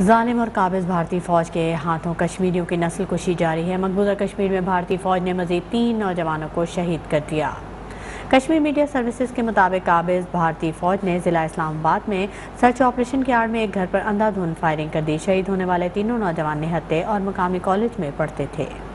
जालिम और काबिज भारतीय फौज के हाथों कश्मीरियों की नस्ल कुशी जारी है। मकबूजा कश्मीर में भारतीय फौज ने मजीद तीन नौजवानों को शहीद कर दिया। कश्मीर मीडिया सर्विसेज़ के मुताबिक काबिज भारतीय फौज ने जिला इस्लामाबाद में सर्च ऑपरेशन के आड़ में एक घर पर अंधाधुंध फायरिंग कर दी। शहीद होने वाले तीनों नौजवान निहत्ते और मकामी कॉलेज में पढ़ते थे।